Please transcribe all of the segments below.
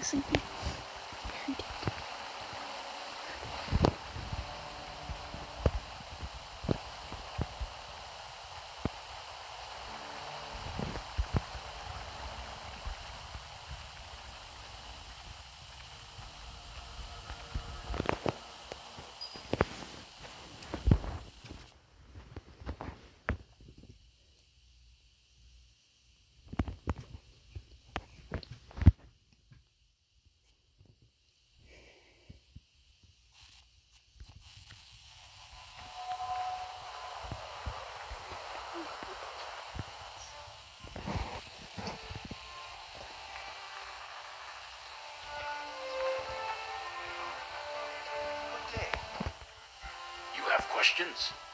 assim. Questions?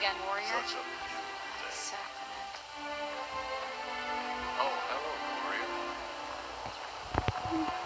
Again, Warrior. Such a beautiful day. Sacrament. Oh, hello, Gloria.